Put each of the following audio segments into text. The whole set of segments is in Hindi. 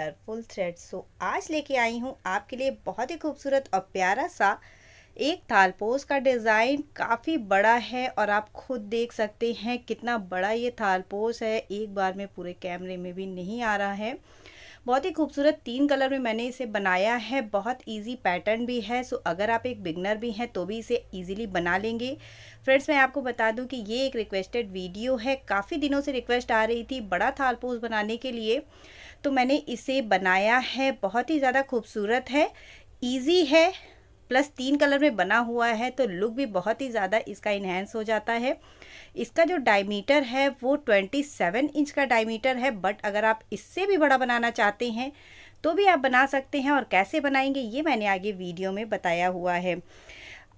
कलरफुल थ्रेड सो आज लेके आई हूँ आपके लिए बहुत ही खूबसूरत और प्यारा सा एक थालपोस का डिज़ाइन। काफ़ी बड़ा है और आप खुद देख सकते हैं कितना बड़ा ये थालपोस है। एक बार में पूरे कैमरे में भी नहीं आ रहा है। बहुत ही खूबसूरत तीन कलर में मैंने इसे बनाया है। बहुत इजी पैटर्न भी है। सो अगर आप एक बिगनर भी हैं तो भी इसे इजीली बना लेंगे। फ्रेंड्स मैं आपको बता दूँ कि ये एक रिक्वेस्टेड वीडियो है। काफ़ी दिनों से रिक्वेस्ट आ रही थी बड़ा थाल पोज बनाने के लिए। तो मैंने इसे बनाया है। बहुत ही ज़्यादा खूबसूरत है। ईजी है। प्लस तीन कलर में बना हुआ है तो लुक भी बहुत ही ज़्यादा इसका इन्हेंस हो जाता है। इसका जो डायमीटर है, वो 27 इंच का डायमीटर है बट अगर आप इससे भी बड़ा बनाना चाहते हैं तो भी आप बना सकते हैं और कैसे बनाएँगे, ये मैंने आगे वीडियो में बताया हुआ है।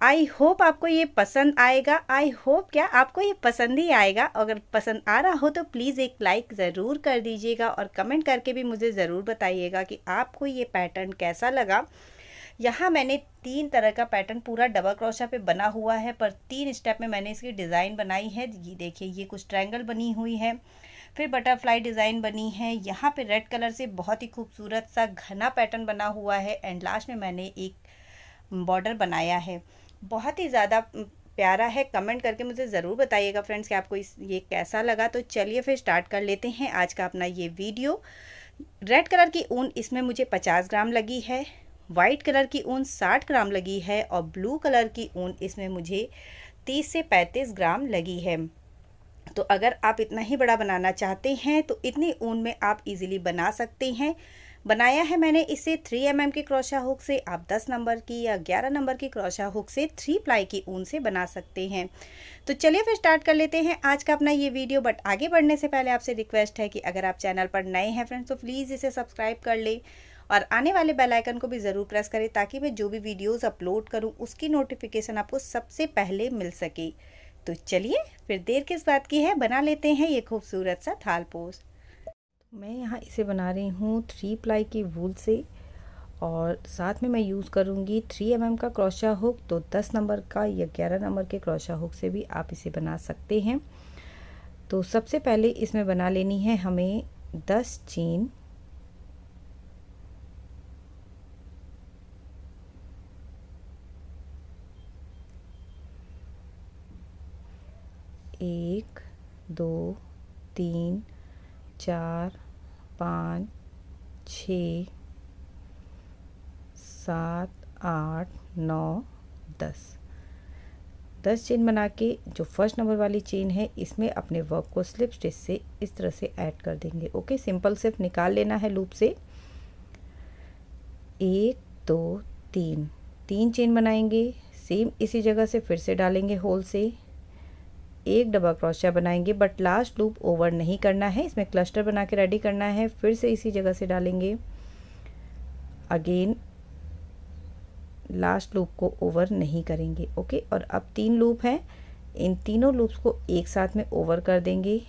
आई होप आपको ये पसंद आएगा। आई होप क्या आपको ये पसंद ही आएगा। अगर पसंद आ रहा हो तो प्लीज़ एक लाइक ज़रूर कर दीजिएगा और कमेंट करके भी मुझे ज़रूर बताइएगा कि आपको ये पैटर्न कैसा लगा। यहाँ मैंने तीन तरह का पैटर्न पूरा डबल क्रोशा पे बना हुआ है, पर तीन स्टेप में मैंने इसकी डिज़ाइन बनाई है। ये देखिए, ये कुछ ट्रायंगल बनी हुई है, फिर बटरफ्लाई डिज़ाइन बनी है। यहाँ पे रेड कलर से बहुत ही खूबसूरत सा घना पैटर्न बना हुआ है। एंड लास्ट में मैंने एक बॉर्डर बनाया है। बहुत ही ज़्यादा प्यारा है। कमेंट करके मुझे ज़रूर बताइएगा फ्रेंड्स कि आपको इस, ये कैसा लगा। तो चलिए फिर स्टार्ट कर लेते हैं आज का अपना ये वीडियो। रेड कलर की ऊन इसमें मुझे 50 ग्राम लगी है, वाइट कलर की ऊन 60 ग्राम लगी है और ब्लू कलर की ऊन इसमें मुझे 30 से 35 ग्राम लगी है। तो अगर आप इतना ही बड़ा बनाना चाहते हैं तो इतनी ऊन में आप इजीली बना सकते हैं। बनाया है मैंने इसे 3 एम mm के क्रोशा हुक से। आप 10 नंबर की या 11 नंबर की क्रोशा हुक से 3 प्लाई की ऊन से बना सकते हैं। तो चलिए फिर स्टार्ट कर लेते हैं आज का अपना ये वीडियो बट आगे बढ़ने से पहले आपसे रिक्वेस्ट है कि अगर आप चैनल पर नए हैं फ्रेंड्स तो प्लीज़ इसे सब्सक्राइब कर लें। और आने वाले बेल आइकन को भी ज़रूर प्रेस करें ताकि मैं जो भी वीडियोस अपलोड करूँ, उसकी नोटिफिकेशन आपको सबसे पहले मिल सके। तो चलिए फिर देर किस बात की है, बना लेते हैं ये खूबसूरत सा थाल पोस्ट मैं यहाँ इसे बना रही हूँ थ्री प्लाई की वूल से और साथ में मैं यूज़ करूँगी थ्री एम mm का क्रोशा हुक तो दस नंबर का या ग्यारह नंबर के क्रोशा हुक से भी आप इसे बना सकते हैं। तो सबसे पहले इसमें बना लेनी है हमें दस चीन एक, दो, तीन, चार पाँच, छ, सात, आठ, नौ, दस। दस चेन बना के जो फ़र्स्ट नंबर वाली चेन है, इसमें अपने वर्क को स्लिप स्टिच से इस तरह से ऐड कर देंगे। ओके सिंपल सिर्फ़ निकाल लेना है लूप से। एक, दो, तीन। तीन चेन बनाएँगे। सेम इसी जगह से फिर से डालेंगे होल से। एक डबल क्रोशिया बनाएँगे बट लास्ट लूप ओवर नहीं करना है, इसमें क्लस्टर बना के रेडी करना है, फिर से इसी जगह से डालेंगे। अगेन लास्ट लूप को ओवर नहीं करेंगे ओके और अब तीन लूप हैं, इन तीनों लूप्स को एक साथ में ओवर कर देंगे।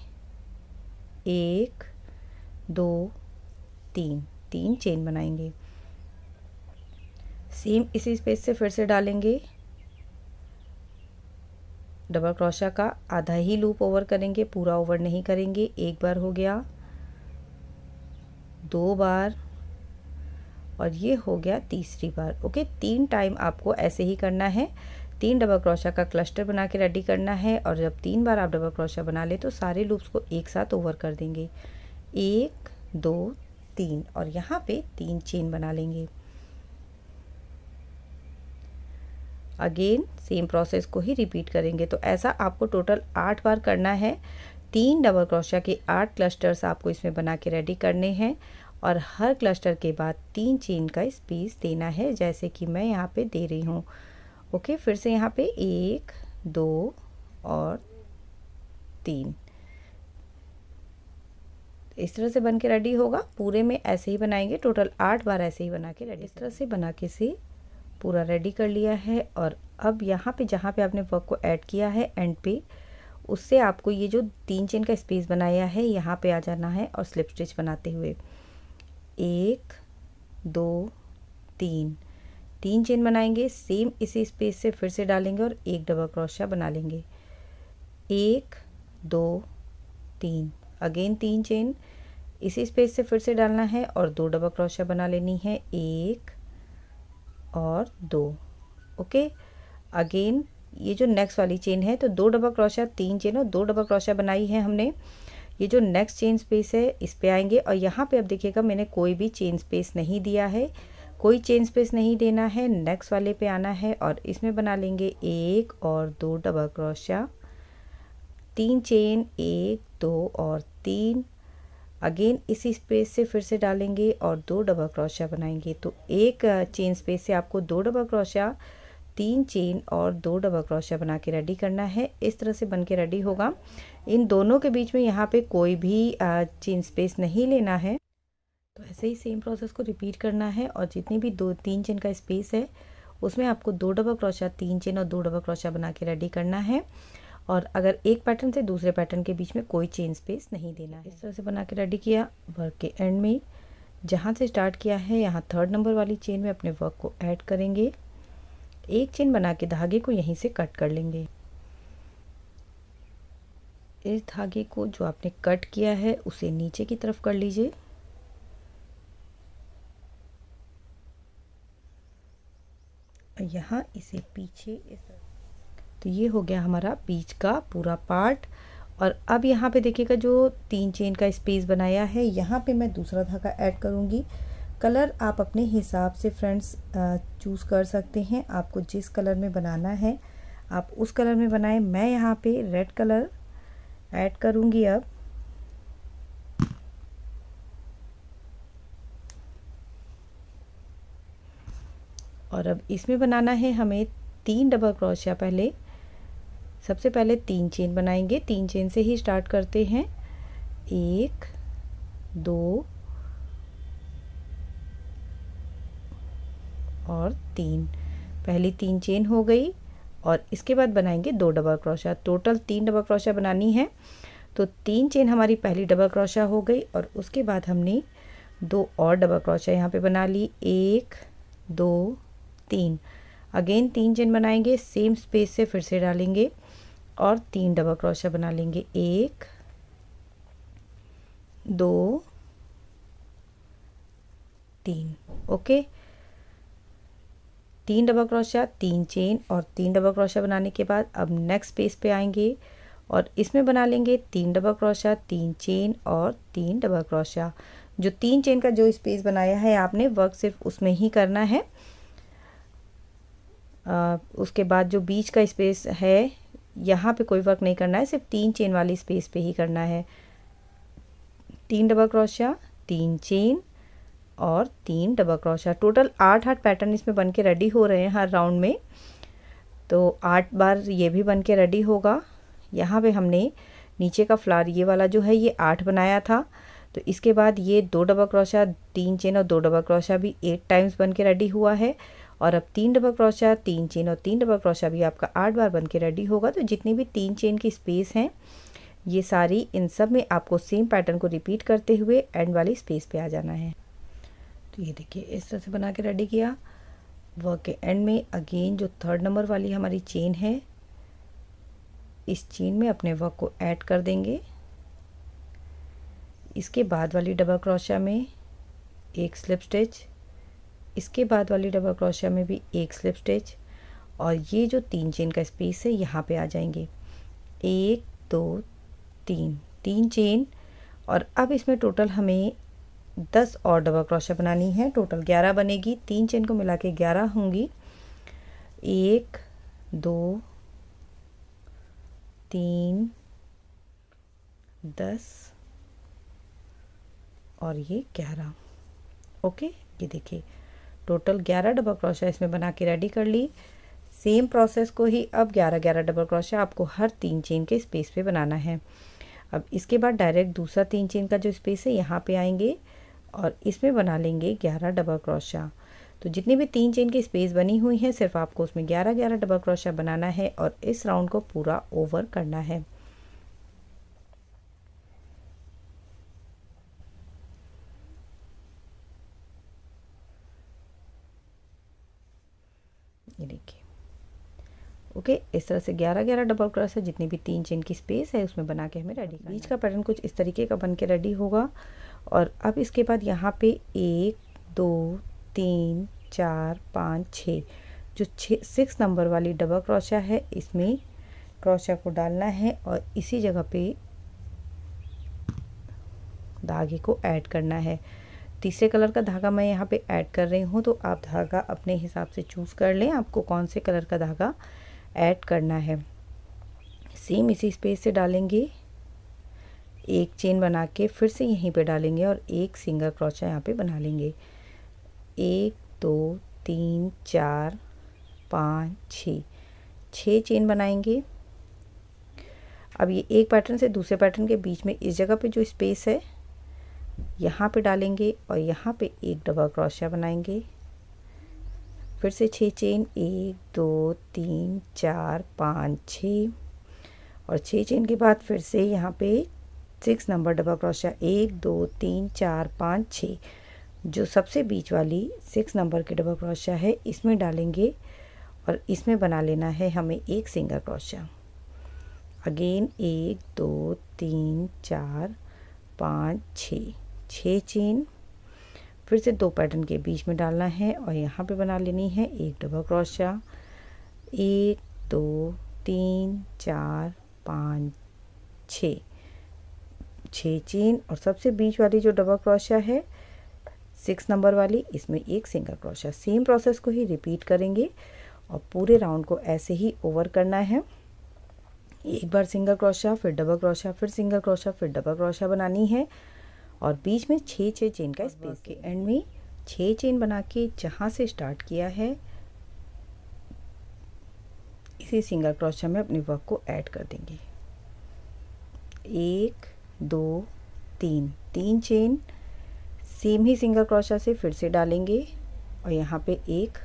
एक, दो, तीन तीन चेन बनाएँगे। सेम इसी स्पेस से फिर से डालेंगे। डबल क्रोशा का आधा ही लूप ओवर करेंगे, पूरा ओवर नहीं करेंगे, एक बार हो गया, दो बार, और ये हो गया तीसरी बार। ओके, तीन टाइम आपको ऐसे ही करना है। तीन डबल क्रोशा का क्लस्टर बना के रेडी करना है, और जब तीन बार आप डबल क्रोशा बना ले तो सारे लूप्स को एक साथ ओवर कर देंगे। एक, दो, तीन, और यहाँ पे तीन चेन बना लेंगे। अगेन सेम प्रोसेस को ही रिपीट करेंगे। तो ऐसा आपको टोटल आठ बार करना है। तीन डबल क्रोशिया के आठ क्लस्टर्स आपको इसमें बना के रेडी करने हैं। और हर क्लस्टर के बाद तीन चेन का स्पेस देना है, जैसे कि मैं यहाँ पे दे रही हूँ। ओके फिर से यहाँ पे एक, दो और तीन। इस तरह से बन के रेडी होगा। पूरे में ऐसे ही बनाएँगे। टोटल आठ बार ऐसे ही बना के रेडी इस तरह से बना के से पूरा रेडी कर लिया है और अब यहाँ पे जहाँ पे आपने वर्क को ऐड किया है एंड पे, उससे आपको ये जो तीन चेन का स्पेस बनाया है, यहाँ पे आ जाना है और स्लिप स्टिच बनाते हुए। एक, दो, तीन। तीन चेन बनाएँगे सेम इसी स्पेस से फिर से डालेंगे और एक डबल क्रोशिया बना लेंगे। एक, दो, तीन। अगेन तीन चेन इसी स्पेस से फिर से डालना है और दो डबल क्रोशिया बना लेनी है। एक और दो। ओके? अगेन ये जो नेक्स्ट वाली चेन है तो दो डबल क्रोशिया तीन चेन और दो डबल क्रोशिया बनाई है हमने। ये जो नेक्स्ट चेन स्पेस है, इस पे आएँगे। और यहाँ पे अब देखिएगा, मैंने कोई भी चेन स्पेस नहीं दिया है। कोई चेन स्पेस नहीं देना है नेक्स्ट वाले पे आना है और इसमें बना लेंगे एक और दो डबल क्रोशिया तीन चेन एक, दो और तीन। अगेन इसी स्पेस से फिर से डालेंगे और दो डबल क्रोशिया बनाएँगे। तो एक चेन स्पेस से आपको दो डबल क्रोशिया तीन चेन और दो डबल क्रोशिया बना के रेडी करना है। इस तरह से बन के रेडी होगा। इन दोनों के बीच में यहाँ पे कोई भी चेन स्पेस नहीं लेना है। तो ऐसे ही सेम प्रोसेस को रिपीट करना है और जितनी भी दो, तीन चेन का स्पेस है, उसमें आपको दो डबल क्रोशिया तीन चेन और दो डबल क्रोशिया बना के रेडी करना है। और अगर एक पैटर्न से दूसरे पैटर्न के बीच में कोई चेन स्पेस नहीं देना है। इस तरह से बना के रेडी किया वर्क के एंड में। जहाँ से स्टार्ट किया है, यहाँ थर्ड नंबर वाली चेन में अपने वर्क को ऐड करेंगे। एक चेन बना के धागे को यहीं से कट कर लेंगे। इस धागे को जो आपने कट किया है, उसे नीचे की तरफ़ कर लीजिए। यहाँ इसे पीछे इस तो ये हो गया हमारा बीच का पूरा पार्ट। और अब यहाँ पे देखिएगा जो तीन चेन का स्पेस बनाया है, यहाँ पे मैं दूसरा धागा ऐड करूँगी। कलर आप अपने हिसाब से फ्रेंड्स चूज़ कर सकते हैं। आपको जिस कलर में बनाना है, आप उस कलर में बनाएँ। मैं यहाँ पे रेड कलर ऐड करूँगी अब। और अब इसमें बनाना है हमें तीन डबल क्रोशिया पहले। सबसे पहले तीन चेन बनाएँगे। तीन चेन से ही स्टार्ट करते हैं। एक, दो और तीन। पहली तीन चेन हो गई और इसके बाद बनाएँगे दो डबल क्रोशा टोटल तीन डबल क्रोशा बनानी है। तो तीन चेन हमारी पहली डबल क्रोशा हो गई और उसके बाद हमने दो और डबल क्रोशा यहाँ पे बना ली। एक, दो, तीन। अगेन तीन चेन बनाएँगे। सेम स्पेस से फिर से डालेंगे। और तीन डबल क्रोशा बना लेंगे। एक दो तीन। ओके तीन डबल क्रोशिया तीन चेन और तीन डबल क्रोशिया बनाने के बाद अब नेक्स्ट स्पेस पे आएँगे और इसमें बना लेंगे तीन डबल क्रोशिया तीन चेन और तीन डबल क्रोशिया जो तीन चेन का जो स्पेस बनाया है आपने वर्क सिर्फ़ उसमें ही करना है। आ, उसके बाद जो बीच का स्पेस है यहाँ पे कोई वर्क नहीं करना है, सिर्फ़ तीन चेन वाली स्पेस पे ही करना है। तीन डबल क्रोशिया तीन चेन और तीन डबल क्रोशा टोटल आठ आठ पैटर्न इसमें बन के रेडी हो रहे हैं हर राउंड में। तो आठ बार ये भी बन के रेडी होगा। यहाँ पे हमने नीचे का फ्लावर ये वाला जो है, ये आठ बनाया था। तो इसके बाद ये दो डबल क्रोशा तीन चेन और दो डबल क्रोशा भी एट टाइम्स बन के रेडी हुआ है। और अब तीन डबल क्रोशा तीन चेन और तीन डबल क्रोशा भी आपका आठ बार बन के रेडी होगा। तो जितनी भी तीन चेन की स्पेस हैं, ये सारी इन सब में आपको सेम पैटर्न को रिपीट करते हुए एंड वाली स्पेस पे आ जाना है। तो ये देखिए, इस तरह से बना के रेडी किया। वर्क के एंड में अगेन जो थर्ड नंबर वाली हमारी चेन है, इस चेन में अपने वर्क को ऐड कर देंगे। इसके बाद वाली डबल क्रोशिया में एक स्लिप स्टिच इसके बाद वाली डबल क्रोशिया में भी एक स्लिप स्टिच और ये जो तीन चेन का स्पेस है, यहाँ पे आ जाएँगे। एक, दो, तीन। तीन चेन और अब इसमें टोटल हमें दस और डबल क्रोशा बनानी है। टोटल ग्यारह बनेगी। तीन चेन को मिला के ग्यारह होंगी। एक, दो, तीन, दस और ये ग्यारह। ओके? ये देखिए। टोटल ग्यारह डबल क्रोशा इसमें बना के रेडी कर ली। सेम प्रोसेस को ही अब ग्यारह ग्यारह डबल क्रोशा आपको हर तीन चेन के स्पेस पे बनाना है। अब इसके बाद डायरेक्ट दूसरा तीन चेन का जो स्पेस है, यहाँ पे आएँगे और इसमें बना लेंगे ग्यारह डबल क्रोशा तो जितनी भी तीन चेन की स्पेस बनी हुई है, सिर्फ़ आपको उसमें ग्यारह ग्यारह डबल क्रोशा बनाना है और इस राउंड को पूरा ओवर करना है। ये देखिए ओके इस तरह से 11 11 डबल क्रॉस है जितनी भी तीन चेन की स्पेस है उसमें बना के हमें रेडी बीच का पैटर्न कुछ इस तरीके का बन के रेडी होगा। और अब इसके बाद यहाँ पे एक दो तीन चार पाँच छः जो छः सिक्स नंबर वाली डबल क्रोशा है इसमें क्रोशा को डालना है और इसी जगह पे धागे को ऐड करना है। तीसरे कलर का धागा मैं यहाँ पे ऐड कर रही हूँ तो आप धागा अपने हिसाब से चूज़ कर लें। आपको कौन से कलर का धागा ऐड करना है? सेम इसी स्पेस से डालेंगे। एक चेन बना के फिर से यहीं पे डालेंगे और एक सिंगल क्रोचा यहाँ पे बना लेंगे। एक, दो, तीन, चार, पाँच, छ। छः चेन बनाएँगे। अब ये एक पैटर्न से दूसरे पैटर्न के बीच में इस जगह पे जो स्पेस है यहाँ पे डालेंगे और यहाँ पे एक डबल क्रोशिया बनाएँगे। फिर से छः चेन एक, दो, तीन, चार, पाँच छ और छः चेन के बाद फिर से यहाँ पे सिक्स नंबर डबल क्रोशिया एक, दो, तीन, चार, पाँच छ जो सबसे बीच वाली सिक्स नंबर के डबल क्रोशिया है, इसमें डालेंगे और इसमें बना लेना है हमें एक सिंगल क्रोशिया अगेन एक, दो, तीन, चार, पाँच छ छः चेन, फिर से दो पैटर्न के बीच में डालना है और यहाँ पे बना लेनी है एक डबल क्रोशिया एक, दो, तीन, चार, पाँच छ चेन और सबसे बीच वाली जो डबल क्रोशिया है सिक्स नंबर वाली, इसमें एक सिंगल क्रोशिया सेम प्रोसेस को ही रिपीट करेंगे और पूरे राउंड को ऐसे ही ओवर करना है। एक बार सिंगल क्रोशिया फिर डबल क्रोशिया फिर सिंगल क्रोशिया फिर डबल क्रोशिया बनानी है। और बीच में छः छः चेन का स्पेस के एंड में छः चेन बना के जहाँ से स्टार्ट किया है इसी सिंगल क्रोशिया में अपने वर्क को ऐड कर देंगे। एक दो तीन। तीन चेन सेम ही सिंगल क्रोशिया से फिर से डालेंगे और यहाँ पे एक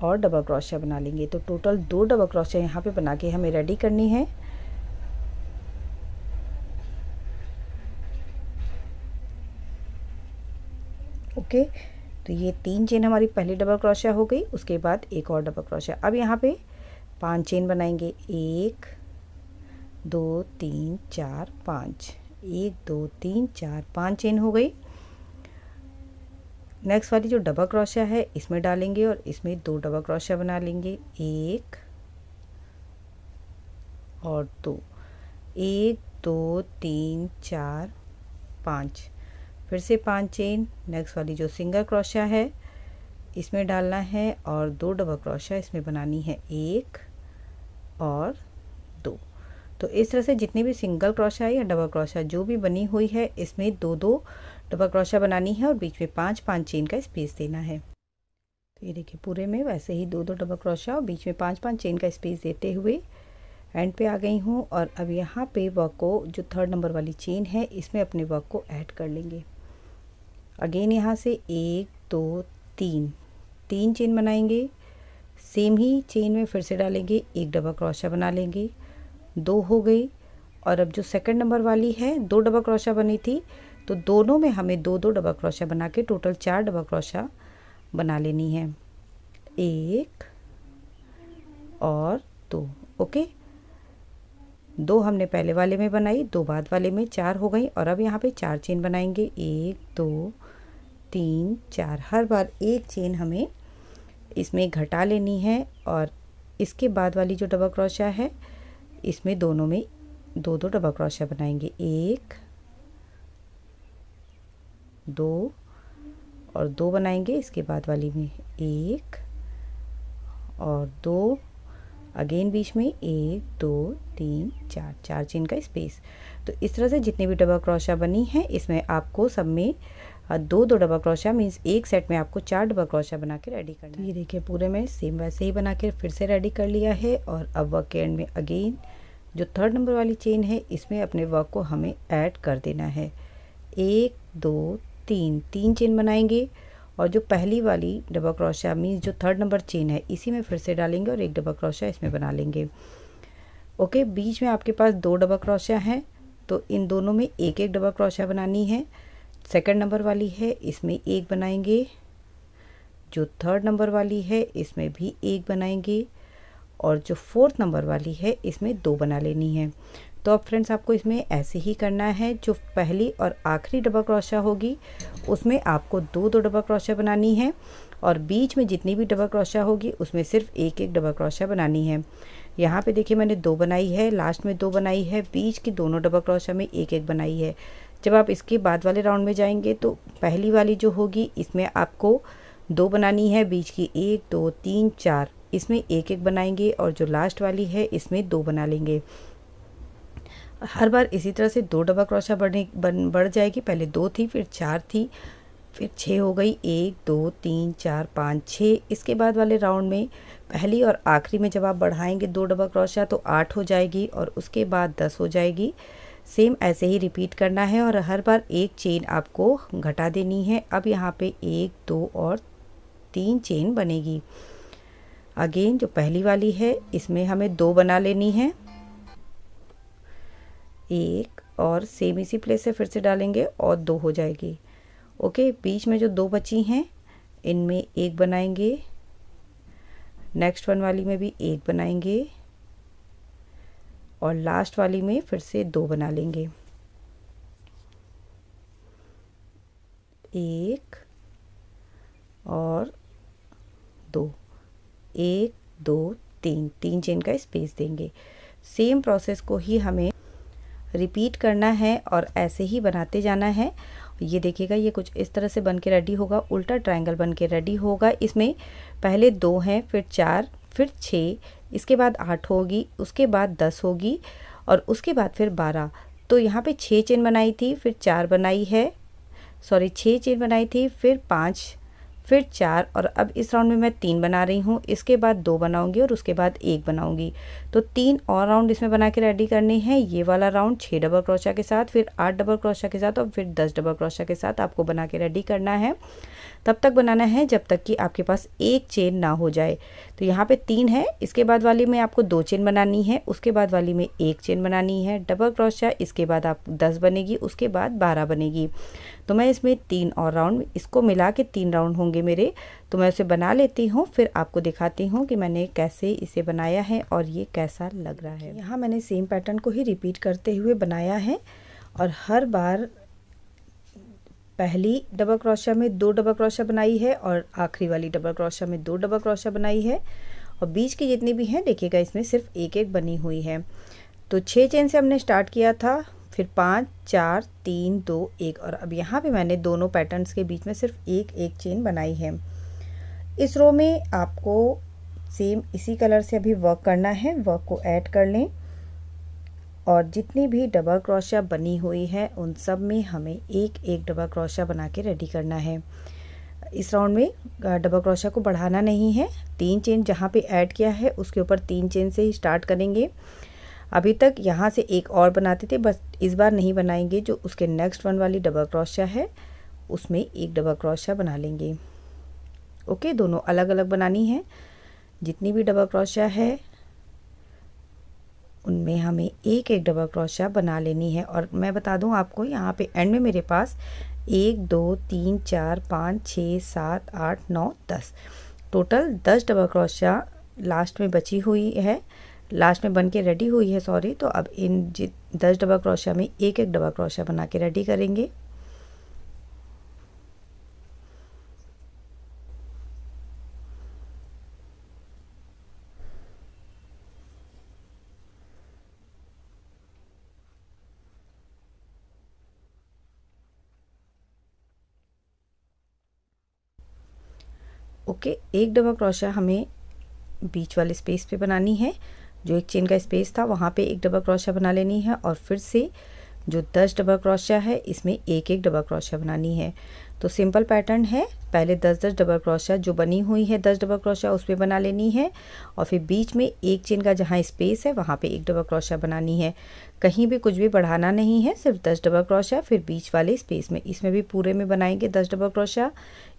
और डबल क्रोशिया बना लेंगे। तो टोटल दो डबल क्रोशिया यहाँ पे बना के हमें रेडी करनी है। ओके तो ये तीन चेन हमारी पहली डबल क्रोशिया हो गई, उसके बाद एक और डबल क्रोशिया अब यहाँ पे पाँच चेन बनाएँगे। एक, दो, तीन, चार, पाँच। एक, दो, तीन, चार, पाँच चेन हो गई। नेक्स्ट वाली जो डबल क्रोशिया है, इसमें डालेंगे और इसमें दो डबल क्रोशिया बना लेंगे। एक और दो। एक, दो, तीन, चार, पाँच। फिर से पाँच चेन नेक्स्ट वाली जो सिंगल क्रोशिया है, इसमें डालना है और दो डबल क्रोशिया इसमें बनानी है, एक और दो। तो इस तरह से जितनी भी सिंगल क्रोशिया या डबल क्रोशिया जो भी बनी हुई है, इसमें दो दो डबल क्रोशिया बनानी है और बीच में पाँच पाँच चेन का स्पेस देना है। तो ये देखिए, पूरे में वैसे ही दो दो डबल क्रोशिया और बीच में पाँच पाँच चेन का स्पेस देते हुए एंड पे आ गई हूँ और अब यहाँ पे वर्क को, जो थर्ड नंबर वाली चेन है, इसमें अपने वर्क को ऐड कर लेंगे। अगेन यहाँ से एक, दो, तीन। तीन चेन बनाएँगे। सेम ही चेन में फिर से डालेंगे, एक डबल क्रोशा बना लेंगे। दो हो गई। और अब जो सेकंड नंबर वाली है, दो डबल क्रोशा बनी थी तो दोनों में हमें दो दो डबल क्रोशा बना के टोटल चार डबल क्रोशा बना लेनी है। एक और दो, ओके? दो हमने पहले वाले में बनाई, दो बाद वाले में चार हो गई। और अब यहाँ पे चार चेन बनाएँगे। एक, दो तीन, चार, हर बार एक चेन हमें इसमें घटा लेनी है और इसके बाद वाली जो डबल क्रोशिया है, इसमें दोनों में दो दो डबल क्रोशिया बनाएँगे। एक, दो और दो बनाएँगे। इसके बाद वाली में एक और दो। अगेन बीच में एक, दो, तीन, चार चार चेन का स्पेस तो इस तरह से जितनी भी डबल क्रोशिया बनी है, इसमें आपको सब में दो दो डबल क्रोशिया मीन्स एक सेट में आपको चार डबल क्रोशिया बना के रेडी करना है। ये देखिए, पूरे में सेम वैसे ही बना के फिर से रेडी कर लिया है और अब वर्क के एंड में अगेन जो थर्ड नंबर वाली चेन है, इसमें अपने वर्क को हमें ऐड कर देना है। एक, दो, तीन तीन चेन बनाएँगे और जो पहली वाली डबल क्रोशिया मीन्स जो थर्ड नंबर चेन है, इसी में फिर से डालेंगे और एक डबल क्रोशिया इसमें बना लेंगे। ओके बीच में आपके पास दो डबल क्रोशिया हैं तो इन दोनों में एक एक डबल क्रोशिया बनानी है। सेकंड नंबर वाली है, इसमें एक बनाएँगे। जो थर्ड नंबर वाली है, इसमें भी एक बनाएँगे। और जो फोर्थ नंबर वाली है, इसमें दो बना लेनी है। तो अब फ्रेंड्स आपको इसमें ऐसे ही करना है, जो पहली और आखिरी डबल क्रोशा होगी, उसमें आपको दो दो डबल क्रोशा बनानी है। और बीच में जितनी भी डबल क्रोशा होगी, उसमें सिर्फ़ एक एक डबल क्रोशा बनानी है। यहाँ पे देखिए मैंने दो बनाई है लास्ट में दो बनाई है, बीच की दोनों डबल क्रोशा में एक एक बनाई है। जब आप इसके बाद वाले राउंड में जाएँगे तो पहली वाली जो होगी, इसमें आपको दो बनानी है, बीच की एक, दो, तीन, चार। इसमें एक एक बनाएँगे और जो लास्ट वाली है, इसमें दो बना लेंगे। हर बार इसी तरह से दो डबल क्रोशा बढ़ने, बन, बढ़ जाएगी। पहले दो थी, फिर चार थी, फिर छः हो गई। एक, दो, तीन, चार, पाँच छः इसके बाद वाले राउंड में पहली और आखिरी में जब आप बढ़ाएँगे दो डबल क्रोशा तो आठ हो जाएगी और उसके बाद दस हो जाएगी। सेम ऐसे ही रिपीट करना है और हर बार एक चेन आपको घटा देनी है। अब यहाँ पे एक, दो और तीन चेन बनेगी। अगेन, जो पहली वाली है, इसमें हमें दो बना लेनी है। एक और सेम इसी प्लेस से फिर से डालेंगे और दो हो जाएगी। ओके, बीच में जो दो बची हैं, इनमें एक बनाएँगे। नेक्स्ट वन वाली में भी एक बनाएँगे। और लास्ट वाली में फिर से दो बना लेंगे। एक और दो। एक, दो, तीन। तीन चेन का स्पेस देंगे। सेम प्रोसेस को ही हमें रिपीट करना है और ऐसे ही बनाते जाना है। ये देखिएगा, ये कुछ इस तरह से बन के रेडी होगा। उल्टा ट्रायंगल बन के रेडी होगा। इसमें पहले दो हैं, फिर चार फिर छः, इसके बाद आठ होगी, उसके बाद दस होगी और उसके बाद फिर बारह। तो यहाँ पे छः चेन बनाई थी, फिर चार बनाई है सॉरी छः चेन बनाई थी, फिर पाँच फिर चार और अब इस राउंड में मैं तीन बना रही हूँ। इसके बाद दो बनाऊँगी और उसके बाद एक बनाऊँगी। तो तीन और राउंड इसमें बना के रेडी करने हैं। ये वाला राउंड छः डबल क्रोशा के साथ, फिर आठ डबल क्रोशा के साथ और फिर दस डबल क्रोशा के साथ आपको बना के रेडी करना है। तब तक बनाना है जब तक कि आपके पास एक चेन ना हो जाए। तो यहाँ पे तीन है। इसके बाद वाली में आपको दो चेन बनानी है। उसके बाद वाली में एक चेन बनानी है। डबल क्रोशा इसके बाद आप दस बनेगी। उसके बाद बारह बनेगी। तो मैं इसमें तीन और राउंड इसको मिला के तीन राउंड होंगे मेरे। तो मैं उसे बना लेती हूँ, फिर आपको दिखाती हूँ कि मैंने कैसे इसे बनाया है और ये कैसा लग रहा है। यहाँ मैंने सेम पैटर्न को ही रिपीट करते हुए बनाया है और हर बार पहली डबल क्रोशा में दो डबल क्रोशा बनाई है और आखिरी वाली डबल क्रोशा में दो डबल क्रोशा बनाई है। और बीच की जितनी भी हैं, देखिएगा, इसमें सिर्फ़ एक एक बनी हुई है। तो छः चेन से हमने स्टार्ट किया था। फिर पाँच, चार, तीन, दो, एक और अब यहाँ पे मैंने दोनों पैटर्न्स के बीच में सिर्फ़ एक एक चेन बनाई है। इस रो में आपको सेम इसी कलर से अभी वर्क करना है। वर्क को ऐड कर लें। और जितनी भी डबल क्रोशिया बनी हुई है, उन सब में हमें एक एक डबल क्रोशिया बना के रेडी करना है। इस राउंड में डबल क्रोशिया को बढ़ाना नहीं है। तीन चेन जहाँ पे ऐड किया है, उसके ऊपर तीन चेन से ही स्टार्ट करेंगे। अभी तक यहाँ से एक और बनाते थे, बस इस बार नहीं बनाएँगे जो उसके नेक्स्ट वन वाली डबल क्रोशिया है, उसमें एक डबल क्रोशिया बना लेंगे। ओके दोनों अलग अलग बनानी है। जितनी भी डबल क्रोशिया है, उनमें हमें एक एक डबल क्रोशिया बना लेनी है। और मैं बता दूँ आपको, यहाँ पे एंड में मेरे पास एक, दो, तीन, चार, पाँच छः सात, आठ, नौ, दस। टोटल दस डबल क्रोशिया लास्ट में बची हुई है। लास्ट में बन के रेडी हुई है सॉरी तो अब इन दस डबल क्रोशिया में एक एक डबल क्रोशिया बना के रेडी करेंगे। ओके okay, एक डबल क्रोशा हमें बीच वाले स्पेस पे बनानी है। जो एक चेन का स्पेस था, वहाँ पे एक डबल क्रोशिया बना लेनी है और फिर से जो दस डबल क्रोशा है इसमें एक एक डबल क्रोशा बनानी है। तो सिंपल पैटर्न है पहले दस दस डबल क्रोशा जो बनी हुई है दस डबल क्रोशा उस पर बना लेनी है और फिर बीच में एक चेन का जहाँ स्पेस है वहाँ पे एक डबल क्रोशा बनानी है। कहीं भी कुछ भी बढ़ाना नहीं है सिर्फ़ दस डबल क्रोशा फिर बीच वाले स्पेस में। इसमें भी पूरे में बनाएँगे दस डबल क्रोशा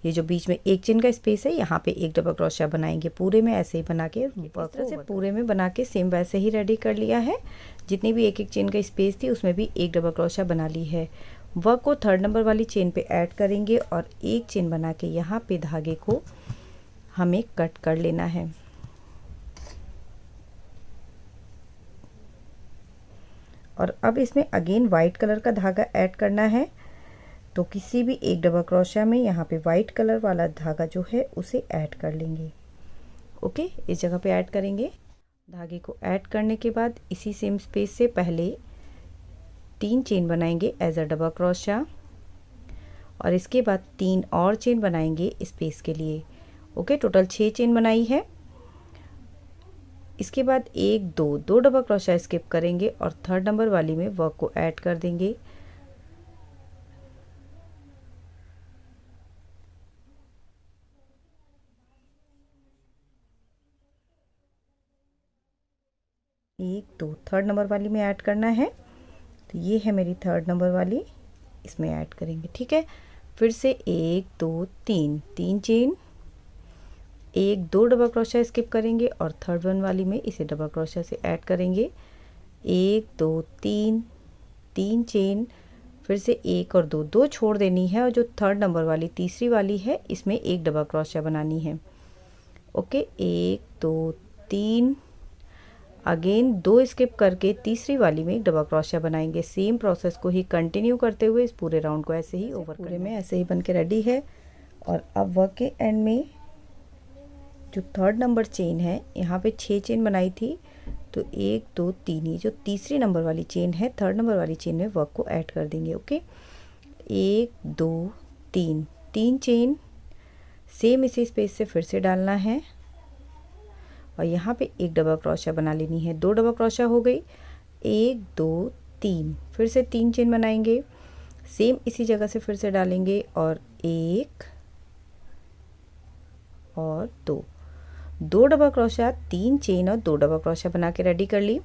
ये जो बीच में एक चेन का स्पेस है यहाँ पे एक डबल क्रोशा बनाएँगे। पूरे में ऐसे ही बना के से पूरे में बना के सेम वैसे ही रेडी कर लिया है। जितनी भी एक एक चेन का स्पेस थी, उसमें भी एक डबल क्रोशा बना ली है। वर्क को थर्ड नंबर वाली चेन पे ऐड करेंगे और एक चेन बना के यहाँ पे धागे को हमें कट कर लेना है। और अब इसमें अगेन वाइट कलर का धागा ऐड करना है। तो किसी भी एक डबल क्रोशिया में यहाँ पे वाइट कलर वाला धागा जो है, उसे ऐड कर लेंगे। ओके इस जगह पे ऐड करेंगे। धागे को ऐड करने के बाद इसी सेम स्पेस से पहले तीन चेन बनाएँगे एज अ डबल क्रोशिया और इसके बाद तीन और चेन बनाएँगे स्पेस के लिए। ओके टोटल छः चेन बनाई है। इसके बाद एक, दो दो डबल क्रोशिया स्किप करेंगे और थर्ड नंबर वाली में वर्क को ऐड कर देंगे। एक, दो थर्ड नंबर वाली में ऐड करना है। तो ये है मेरी थर्ड नंबर वाली। इसमें ऐड करेंगे, ठीक है? फिर से एक, दो, तीन। तीन चेन एक, दो डबल क्रोशिया स्किप करेंगे और थर्ड वन वाली में इसे डबल क्रोशिया से ऐड करेंगे। एक, दो, तीन। तीन चेन फिर से एक और दो। दो छोड़ देनी है और जो थर्ड नंबर वाली, तीसरी वाली है, इसमें एक डबल क्रोशिया बनानी है। ओके? एक, दो, तीन। अगेन दो स्किप करके तीसरी वाली में एक डबल क्रोशिया बनाएँगे। सेम प्रोसेस को ही कंटिन्यू करते हुए इस पूरे राउंड को ऐसे ही ओवर पूरे में ऐसे ही बन के रेडी है। और अब वर्क के एंड में जो थर्ड नंबर चेन है यहाँ पे छः चेन बनाई थी तो एक दो तीन ये जो तीसरी नंबर वाली चेन है थर्ड नंबर वाली चेन में वर्क को ऐड कर देंगे ओके एक दो तीन तीन चेन सेम इसी स्पेस से फिर से डालना है। और यहाँ पे एक डबल क्रोशिया बना लेनी है। दो डबल क्रोशिया हो गई। एक, दो, तीन। फिर से तीन चेन बनाएँगे। सेम इसी जगह से फिर से डालेंगे और एक और दो। दो डबल क्रोशिया तीन चेन और दो डबल क्रोशिया बना के रेडी कर ली।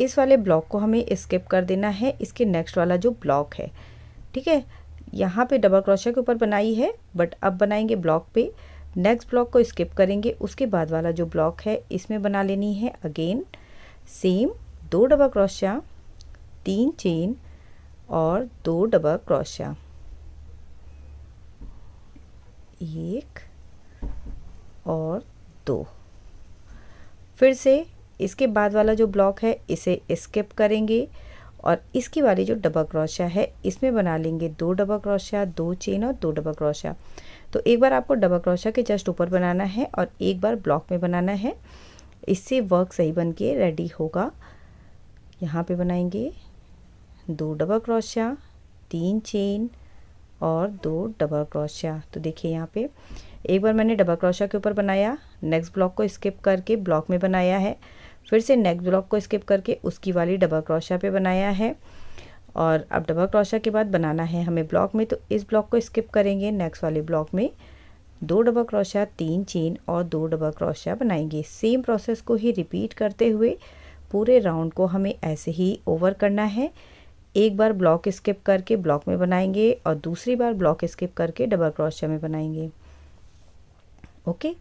इस वाले ब्लॉक को हमें स्किप कर देना है। इसके नेक्स्ट वाला जो ब्लॉक है, ठीक है? यहाँ पे डबल क्रोशिया के ऊपर बनाई है बट अब बनाएँगे ब्लॉक पे। नेक्स्ट ब्लॉक को स्किप करेंगे। उसके बाद वाला जो ब्लॉक है, इसमें बना लेनी है अगेन सेम दो डबल क्रोशिया तीन चेन और दो डबल क्रोशिया एक और दो। फिर से इसके बाद वाला जो ब्लॉक है, इसे स्किप करेंगे। और इसकी वाली जो डबल क्रोशिया है, इसमें बना लेंगे दो डबल क्रोशिया दो चेन और दो डबल क्रोशिया तो एक बार आपको डबल क्रोशा के जस्ट ऊपर बनाना है और एक बार ब्लॉक में बनाना है। इससे वर्क सही बन के रेडी होगा। यहाँ पे बनाएँगे दो डबल क्रोशिया तीन चेन और दो डबल क्रोशिया तो देखिए यहाँ पे एक बार मैंने डबल क्रोशिया के ऊपर बनाया। नेक्स्ट ब्लॉक को स्किप करके ब्लॉक में बनाया है। फिर से नेक्स्ट ब्लॉक को स्किप करके उसकी वाली डबल क्रोशिया पे बनाया है। और अब डबल क्रोशा के बाद बनाना है हमें ब्लॉक में तो इस ब्लॉक को स्किप करेंगे। नेक्स्ट वाले ब्लॉक में दो डबल क्रोशा तीन चेन और दो डबल क्रोशा बनाएँगे। सेम प्रोसेस को ही रिपीट करते हुए पूरे राउंड को हमें ऐसे ही ओवर करना है। एक बार ब्लॉक स्किप करके ब्लॉक में बनाएँगे और दूसरी बार ब्लॉक स्किप करके डबल क्रोशा में बनाएँगे। ओके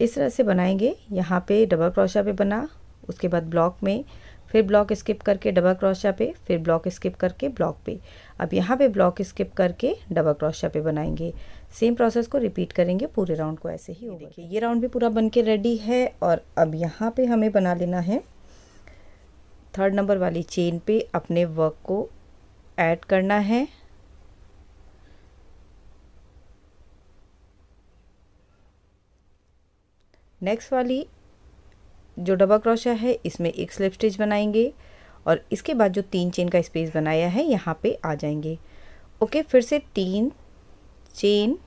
इस तरह से बनाएँगे। यहाँ पे डबल क्रोशा पे बना। उसके बाद ब्लॉक में फिर ब्लॉक स्किप करके डबल क्रोशिया पे फिर ब्लॉक स्किप करके ब्लॉक पे। अब यहाँ पे ब्लॉक स्किप करके डबल क्रोशिया पे बनाएँगे। सेम प्रोसेस को रिपीट करेंगे पूरे राउंड को ऐसे ही देखिए ये राउंड भी पूरा बन के रेडी है और अब यहाँ पे हमें बना लेना है थर्ड नंबर वाली चेन पे अपने वर्क को ऐड करना है। नेक्स्ट वाली जो डबल क्रोशा है, इसमें एक स्लिप स्टिच बनाएँगे और इसके बाद जो तीन चेन का स्पेस बनाया है, यहाँ पे आ जाएँगे। ओके, फिर से तीन चेन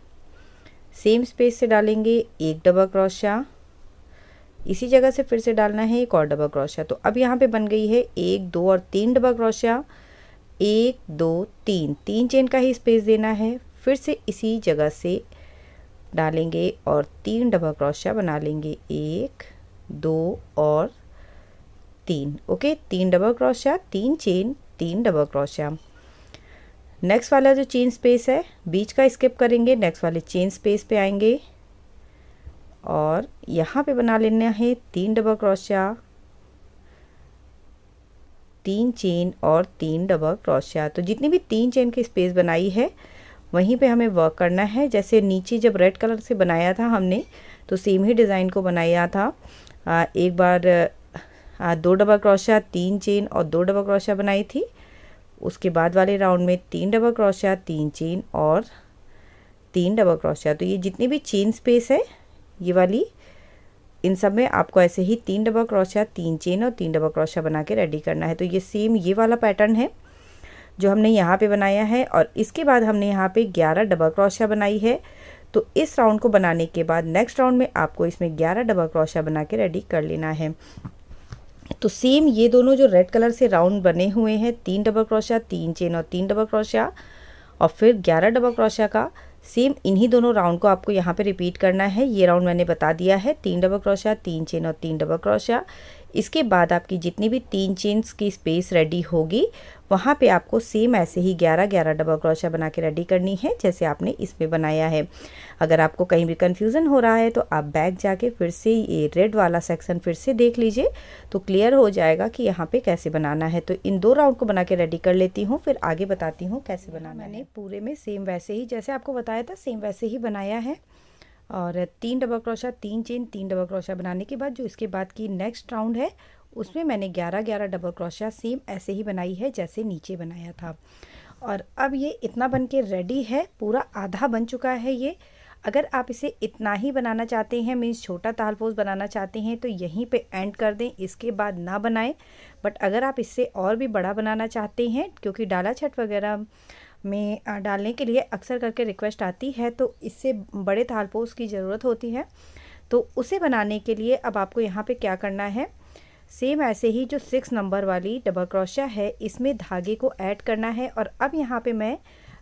सेम स्पेस से डालेंगे, एक डबल क्रोशा इसी जगह से फिर से डालना है एक और डबल क्रोशा तो अब यहाँ पे बन गई है एक, दो और तीन डबल क्रोशा एक, दो, तीन। तीन चेन का ही स्पेस देना है। फिर से इसी जगह से डालेंगे और तीन डबल क्रोशा बना लेंगे। एक दो और तीन ओके तीन डबल क्रोशिया तीन चेन तीन डबल क्रोशिया नेक्स्ट वाला जो चेन स्पेस है, बीच का स्किप करेंगे नेक्स्ट वाले चेन स्पेस पे आएँगे। और यहाँ पे बना लेना है तीन डबल क्रोशिया तीन चेन और तीन डबल क्रोशिया तो जितनी भी तीन चेन की स्पेस बनाई है, वहीं पे हमें वर्क करना है। जैसे नीचे जब रेड कलर से बनाया था हमने तो सेम ही डिज़ाइन को बनाया था। एक बार दो डबल क्रोशिया तीन चेन और दो डबल क्रोशिया बनाई थी। उसके बाद वाले राउंड में तीन डबल क्रोशिया तीन चेन और तीन डबल क्रोशिया तो ये जितनी भी चेन स्पेस है, ये वाली, इन सब में आपको ऐसे ही तीन डबल क्रोशिया तीन चेन और तीन डबल क्रोशिया बना के रेडी करना है। तो ये सेम ये वाला पैटर्न है, जो हमने यहाँ पे बनाया है, और इसके बाद हमने यहाँ पे ग्यारह डबल क्रोशिया बनाई है। तो इस राउंड को बनाने के बाद नेक्स्ट राउंड में आपको इसमें ग्यारह डबल क्रोशिया बना के रेडी कर लेना है। तो सेम ये दोनों जो रेड कलर से राउंड बने हुए हैं, तीन डबल क्रोशिया, तीन चेन और तीन डबल क्रोशिया, और फिर ग्यारह डबल क्रोशिया का, सेम इन्हीं दोनों राउंड को आपको यहाँ पे रिपीट करना है। ये राउंड मैंने बता दिया है, तीन डबल क्रोशिया, तीन चेन और तीन डबल क्रोशिया। इसके बाद आपकी जितनी भी तीन चेन्स की स्पेस रेडी होगी वहाँ पे आपको सेम ऐसे ही 11 11 डबल क्रोशिया बना के रेडी करनी है जैसे आपने इसमें बनाया है। अगर आपको कहीं भी कन्फ्यूज़न हो रहा है तो आप बैक जाके फिर से ये रेड वाला सेक्शन फिर से देख लीजिए तो क्लियर हो जाएगा कि यहाँ पे कैसे बनाना है। तो इन दो राउंड को बना के रेडी कर लेती हूँ फिर आगे बताती हूँ कैसे बनाना मैंने पूरे में सेम वैसे ही जैसे आपको बताया था सेम वैसे ही बनाया है। और तीन डबल क्रोशा तीन चेन तीन डबल क्रोशा बनाने के बाद जो इसके बाद की नेक्स्ट राउंड है, उसमें मैंने ग्यारह ग्यारह डबल क्रोशा सेम ऐसे ही बनाई है जैसे नीचे बनाया था। और अब ये इतना बन के रेडी है, पूरा आधा बन चुका है ये। अगर आप इसे इतना ही बनाना चाहते हैं मीन्स छोटा तालपोज बनाना चाहते हैं तो यहीं पे एंड कर दें, इसके बाद ना बनाएँ। बट अगर आप इससे और भी बड़ा बनाना चाहते हैं, क्योंकि डाला छठ वगैरह में डालने के लिए अक्सर करके रिक्वेस्ट आती है तो इससे बड़े थालपोस की ज़रूरत होती है। तो उसे बनाने के लिए अब आपको यहाँ पे क्या करना है? सेम ऐसे ही जो सिक्स नंबर वाली डबल क्रोशिया है इसमें धागे को ऐड करना है और अब यहाँ पे मैं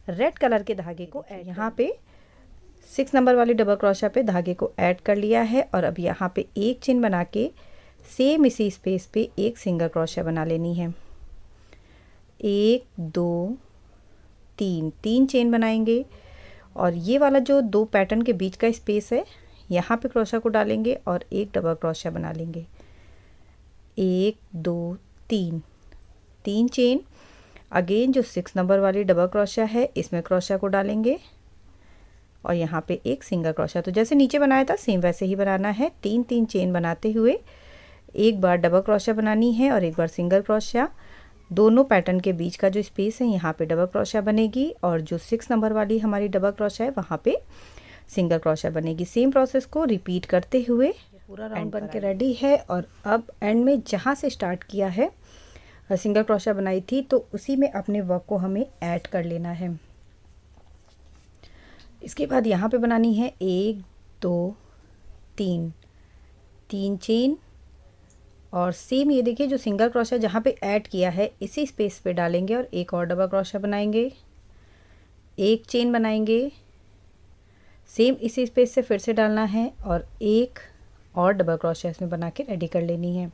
रेड कलर के धागे को यहाँ पे सिक्स नंबर वाली डबल क्रोशिया पे धागे को ऐड कर लिया है और अब यहाँ पे एक चिन बना के सेम इसी स्पेस पे एक सिंगल क्रोशिया बना लेनी है। एक दो तीन तीन चेन बनाएँगे। और ये वाला जो दो पैटर्न के बीच का स्पेस है, यहाँ पे क्रोशा को डालेंगे और एक डबल क्रोशा बना लेंगे। एक, दो, तीन। तीन चेन अगेन जो सिक्स नंबर वाली डबल क्रोशा है, इसमें क्रोशा को डालेंगे। और यहाँ पे एक सिंगल क्रोशा तो जैसे नीचे बनाया था सेम वैसे ही बनाना है। तीन तीन चेन बनाते हुए एक बार डबल क्रोशा बनानी है और एक बार सिंगल क्रोशा दोनों पैटर्न के बीच का जो स्पेस है यहाँ पे डबल क्रोशा बनेगी और जो सिक्स नंबर वाली हमारी डबल क्रोशा है वहाँ पे सिंगल क्रोशा बनेगी। सेम प्रोसेस को रिपीट करते हुए पूरा राउंड बन के रेडी है और अब एंड में जहाँ से स्टार्ट किया है सिंगल क्रोशा बनाई थी तो उसी में अपने वर्क को हमें ऐड कर लेना है। इसके बाद यहाँ पे बनानी है एक दो तीन। तीन चेन और सेम ये देखिए जो सिंगल क्रोशा जहाँ पे ऐड किया है, इसी स्पेस पे डालेंगे और एक और डबल क्रोशा बनाएँगे, एक चेन बनाएँगे। सेम इसी स्पेस से फिर से डालना है और एक और डबल क्रोशा इसमें बना के रेडी कर लेनी है।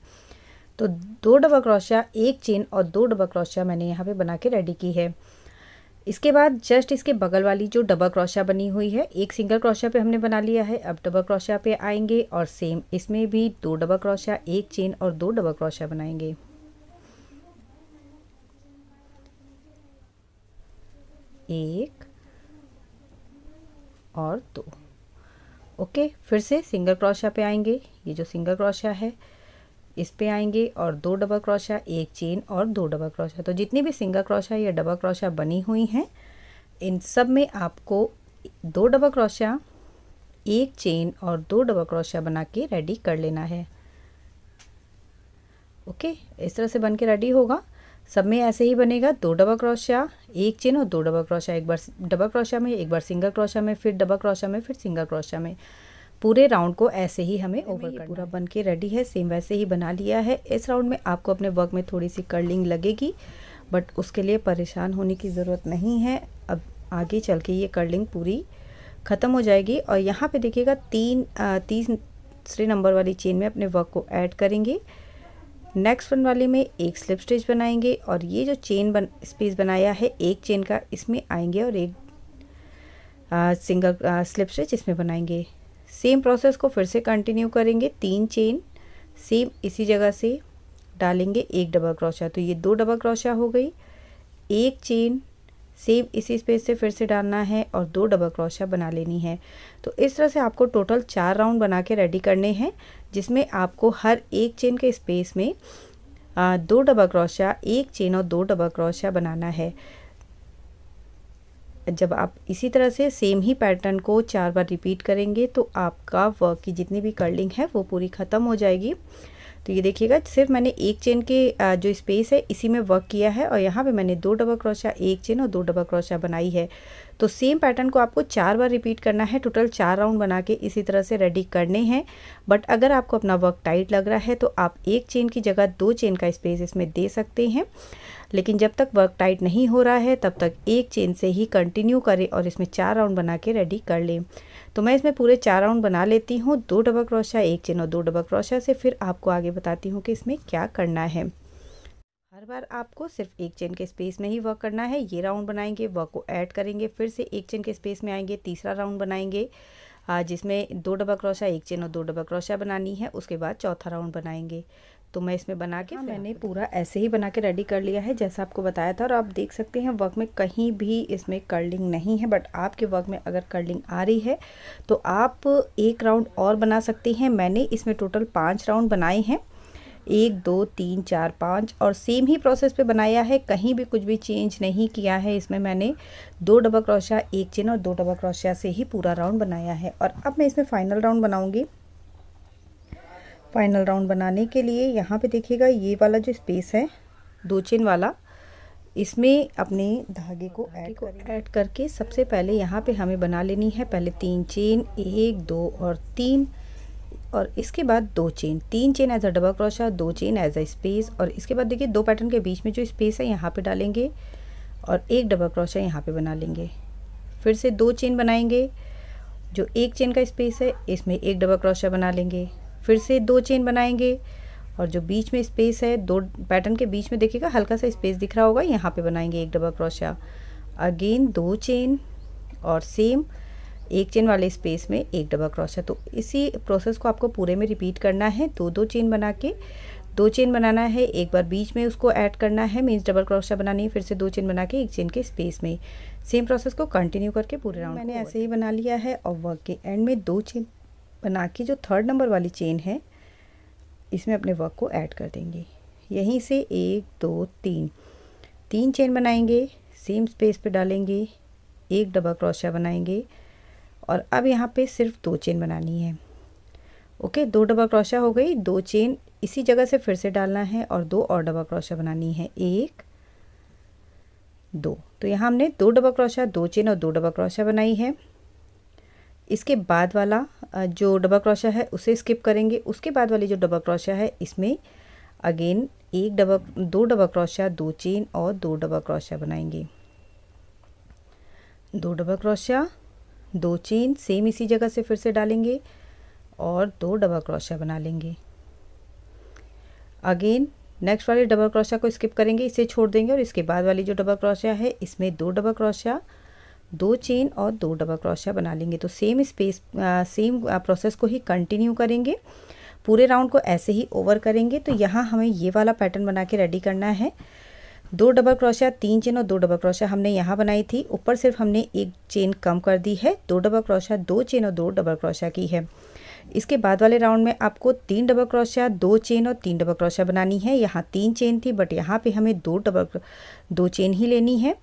तो दो डबल क्रोशा एक चेन और दो डबल क्रोशा मैंने यहाँ पे बना के रेडी की है। इसके बाद जस्ट इसके बगल वाली जो डबल क्रोशा बनी हुई है, एक सिंगल क्रोशा पे हमने बना लिया है, अब डबल क्रोशा पे आएँगे और सेम इसमें भी दो डबल क्रोशा एक चेन और दो डबल क्रोशा बनाएँगे। एक और दो। ओके फिर से सिंगल क्रोशा पे आएँगे। ये जो सिंगल क्रोशा है इस पे आएँगे और दो डबल क्रोशा एक चेन और दो डबल क्रोशा तो जितनी भी सिंगल क्रोशा या डबल क्रोशा बनी हुई हैं, इन सब में आपको दो डबल क्रोशा एक चेन और दो डबल क्रोशा बना के रेडी कर लेना है। ओके इस तरह से बन के रेडी होगा। सब में ऐसे ही बनेगा। दो डबल क्रोशा एक चेन और दो डबल क्रोशा एक बार डबल क्रोशा में, एक बार सिंगल क्रोशा में, फिर डबल क्रोशा में, फिर सिंगल क्रोशा में। पूरे राउंड को ऐसे ही हमें ओवर करना पूरा बन के रेडी है सेम वैसे ही बना लिया है। इस राउंड में आपको अपने वर्क में थोड़ी सी कर्लिंग लगेगी बट उसके लिए परेशान होने की ज़रूरत नहीं है। अब आगे चल के ये कर्लिंग पूरी ख़त्म हो जाएगी और यहाँ पे देखिएगा तीन तीसरे नंबर वाली चेन में अपने वर्क को ऐड करेंगे। नेक्स्ट वन वाले में एक स्लिप स्टिच बनाएँगे और ये जो चेन बन स्पेस बनाया है एक चेन का इसमें आएँगे और एक आ, सिंगल स्लिप स्टिच इसमें बनाएँगे। सेम प्रोसेस को फिर से कंटिन्यू करेंगे, तीन चेन सेम इसी जगह से डालेंगे एक डबल क्रोशा तो ये दो डबल क्रोशा हो गई। एक चेन सेम इसी स्पेस से फिर से डालना है और दो डबल क्रोशिया बना लेनी है। तो इस तरह से आपको टोटल चार राउंड बना के रेडी करने हैं, जिसमें आपको हर एक चेन के स्पेस में दो डबल क्रोशिया एक चेन और दो डबल क्रोशिया बनाना है। जब आप इसी तरह से सेम ही पैटर्न को चार बार रिपीट करेंगे तो आपका वर्क की जितनी भी कर्लिंग है, वो पूरी ख़त्म हो जाएगी। तो ये देखिएगा, सिर्फ़ मैंने एक चेन के जो स्पेस है, इसी में वर्क किया है और यहाँ पे मैंने दो डबल क्रोशा एक चेन और दो डबल क्रोशा बनाई है। तो सेम पैटर्न को आपको चार बार रिपीट करना है टोटल चार राउंड बना के इसी तरह से रेडी करने हैं। बट अगर आपको अपना वर्क टाइट लग रहा है तो आप एक चेन की जगह दो चेन का स्पेस इसमें दे सकते हैं। लेकिन जब तक वर्क टाइट नहीं हो रहा है, तब तक एक चेन से ही कंटिन्यू करें और इसमें चार राउंड बना के रेडी कर लें। तो मैं इसमें पूरे चार राउंड बना लेती हूँ, दो डबल क्रोशा एक चेन और दो डबल क्रोशा से फिर आपको आगे बताती हूँ कि इसमें क्या करना है। हर बार आपको सिर्फ़ एक चेन के स्पेस में ही वर्क करना है, ये राउंड बनाएँगे वर्क को ऐड करेंगे, फिर से एक चेन के स्पेस में आएँगे, तीसरा राउंड बनाएँगे जिसमें दो डबल क्रोशा एक चेन और दो डबल क्रोशा बनानी है, उसके बाद चौथा राउंड बनाएँगे। तो मैं इसमें बना के हाँ, मैंने पूरा ऐसे ही बना के रेडी कर लिया है जैसा आपको बताया था। और आप देख सकते हैं वर्क में कहीं भी इसमें कर्लिंग नहीं है बट आपके वर्क में अगर कर्लिंग आ रही है तो आप एक राउंड और बना सकते हैं। मैंने इसमें टोटल पाँच राउंड बनाए हैं। एक दो तीन चार पाँच और सेम ही प्रोसेस पे बनाया है। कहीं भी कुछ भी चेंज नहीं किया है इसमें मैंने। दो डबल क्रोशिया एक चेन और दो डबल क्रोशिया से ही पूरा राउंड बनाया है। और अब मैं इसमें फाइनल राउंड बनाऊँगी। फाइनल राउंड बनाने के लिए यहाँ पे देखिएगा ये वाला जो स्पेस है दो चेन वाला इसमें अपने धागे को ऐड को ऐड करके सबसे पहले यहाँ पे हमें बना लेनी है पहले तीन चेन एक दो और तीन और इसके बाद दो चेन तीन chain as a double crochet दो चेन एज अ स्पेस और इसके बाद देखिए दो पैटर्न के बीच में जो स्पेस है यहाँ पे डालेंगे और एक डबल क्रोशा यहाँ पे बना लेंगे। फिर से दो चेन बनाएँगे जो एक चेन का स्पेस है इसमें एक डबल क्रोशा बना लेंगे। फिर से दो चेन बनाएँगे। और जो बीच में स्पेस है दो पैटर्न के बीच में देखिएगा हल्का सा स्पेस दिख रहा होगा यहाँ पे बनाएँगे एक डबल क्रोशा अगेन दो चेन और सेम एक चेन वाले स्पेस में एक डबल क्रोशा तो इसी प्रोसेस को आपको पूरे में रिपीट करना है दो दो चेन बना के। दो चेन बनाना है एक बार बीच में उसको ऐड करना है मीन्स डबल क्रोशा बनानी है फिर से दो चेन बना के एक चेन के स्पेस में। सेम प्रोसेस को कंटिन्यू करके पूरे राउंड मैंने ऐसे ही बना लिया है और वर्क के एंड में दो चेन बना के जो थर्ड नंबर वाली चेन है, इसमें अपने वर्क को ऐड कर देंगे। यहीं से एक, दो, तीन। तीन चेन बनाएँगे सेम स्पेस पे डालेंगे, एक डबल क्रोशिया बनाएँगे और अब यहाँ पे सिर्फ़ दो चेन बनानी है। ओके दो डबल क्रोशिया हो गई, दो चेन इसी जगह से फिर से डालना है और दो और डबल क्रोशिया बनानी है। एक, दो। तो यहाँ हमने दो डबल क्रोशिया दो चेन और दो डबल क्रोशिया बनाई है। इसके बाद वाला जो डबल क्रोशा है, उसे स्किप करेंगे। उसके बाद वाली जो डबल क्रोशा है, इसमें अगेन एक डबल दो डबल क्रोशा दो चेन और दो डबल क्रोशा बनाएँगे। दो डबल क्रोशा दो चेन सेम इसी जगह से फिर से डालेंगे और दो डबल क्रोशा बना लेंगे। अगेन नेक्स्ट वाले डबल क्रोशा को स्किप करेंगे, इसे छोड़ देंगे और इसके बाद वाली जो डबल क्रोशा है, इसमें दो डबल क्रोशा दो चेन और दो डबल क्रोशिया बना लेंगे। तो सेम स्पेस सेम प्रोसेस को ही कंटिन्यू करेंगे। पूरे राउंड को ऐसे ही ओवर करेंगे। तो यहाँ हमें ये वाला पैटर्न बना के रेडी करना है। दो डबल क्रोशिया तीन चेन और दो डबल क्रोशिया हमने यहाँ बनाई थी। ऊपर सिर्फ़ हमने एक चेन कम कर दी है। दो डबल क्रोशिया दो चेन और दो डबल क्रोशिया की है। इसके बाद वाले राउंड में आपको तीन डबल क्रोशिया दो चेन और तीन डबल क्रोशिया बनानी है। यहाँ तीन चेन थी बट यहाँ पे हमें दो डबल दो चेन ही लेनी है।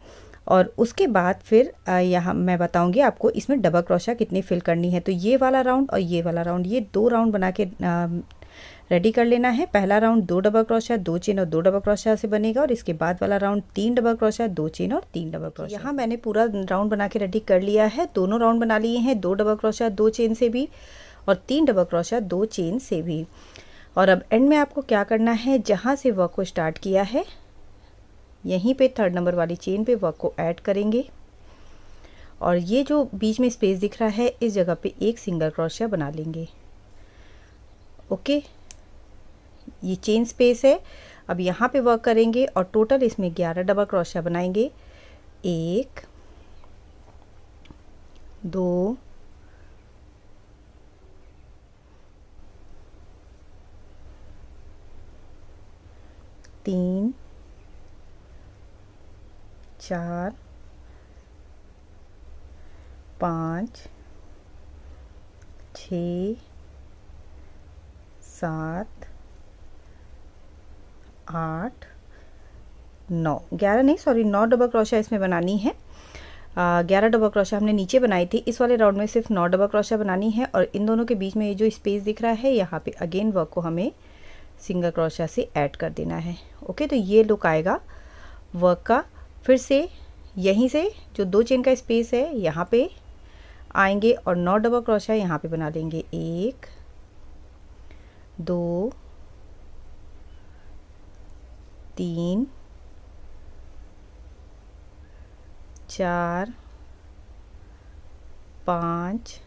और उसके बाद फिर यहाँ मैं बताऊँगी आपको इसमें डबल क्रोशा कितनी फिल करनी है। तो ये वाला राउंड और ये वाला राउंड ये दो राउंड बना के रेडी कर लेना है। पहला राउंड दो डबल क्रोशा दो चेन और दो डबल क्रोशा से बनेगा और इसके बाद वाला राउंड तीन डबल क्रोशा दो चेन और तीन डबल क्रोशा यहाँ मैंने पूरा राउंड बना के रेडी कर लिया है। दोनों राउंड बना लिए हैं दो डबल क्रोशा दो चेन से भी और तीन डबल क्रोशा दो चेन से भी। और अब एंड में आपको क्या करना है जहाँ से वर्क को स्टार्ट किया है यहीं पे थर्ड नंबर वाली चेन पे वर्क को ऐड करेंगे। और ये जो बीच में स्पेस दिख रहा है, इस जगह पे एक सिंगल क्रोशिया बना लेंगे। ओके ये चेन स्पेस है। अब यहाँ पे वर्क करेंगे और टोटल इसमें ग्यारह डबल क्रोशिया बनाएँगे। एक, दो, तीन चार, पाँच, छ, सात, आठ, नौ। ग्यारह नहीं सॉरी नौ डबल क्रोशा इसमें बनानी है। ग्यारह डबल क्रोशा हमने नीचे बनाई थी। इस वाले राउंड में सिर्फ़ नौ डबल क्रोशा बनानी है और इन दोनों के बीच में ये जो स्पेस दिख रहा है, यहाँ पे अगेन वर्क को हमें सिंगल क्रोशा से ऐड कर देना है। ओके तो ये लुक आएगा। वर्क का फिर से यहीं से, जो दो चेन का स्पेस है, यहाँ पे आएँगे और नौ डबल क्रोशा यहाँ पे बना लेंगे। एक, दो, तीन, चार, पाँच,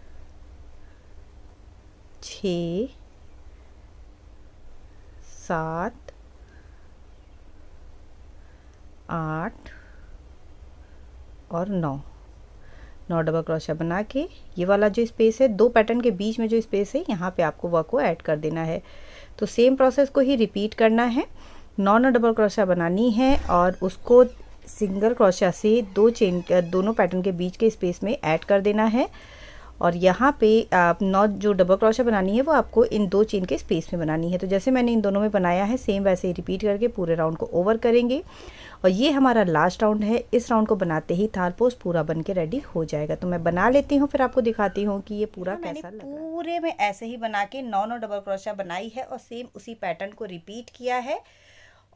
छ, सात, आठ और नौ। नौ डबल क्रोशा बना के ये वाला जो स्पेस है, दो पैटर्न के बीच में जो स्पेस है, यहाँ पे आपको वर्क को ऐड कर देना है। तो सेम प्रोसेस को ही रिपीट करना है। नौ नौ डबल क्रोशा बनानी है और उसको सिंगल क्रोशा से दो चेन दोनों पैटर्न के बीच के स्पेस में ऐड कर देना है। और यहाँ पे आप नौ जो डबल क्रोशा बनानी है, वो आपको इन दो चेन के स्पेस में बनानी है। तो जैसे मैंने इन दोनों में बनाया है सेम वैसे ही रिपीट करके पूरे राउंड को ओवर करेंगे। और ये हमारा लास्ट राउंड है। इस राउंड को बनाते ही थाल पोस्ट पूरा बन के रेडी हो जाएगा। तो मैं बना लेती हूँ फिर आपको दिखाती हूँ कि ये पूरा तो कैसा लग। पूरे में ऐसे ही बना के नौ नौ डबल क्रोशा बनाई है और सेम उसी पैटर्न को रिपीट किया है।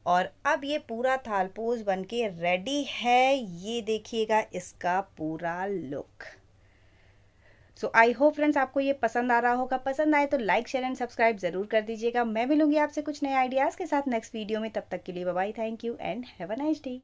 और अब ये पूरा थाल थालपोज बन के रेडी है। ये देखिएगा इसका पूरा look so I hope friends आपको ये पसंद आ रहा होगा। पसंद आए तो लाइक शेयर एंड सब्सक्राइब ज़रूर कर दीजिएगा। मैं मिलूँगी आपसे कुछ नए आइडियाज़ के साथ नेक्स्ट वीडियो में। तब तक के लिए bye thank you and have a nice day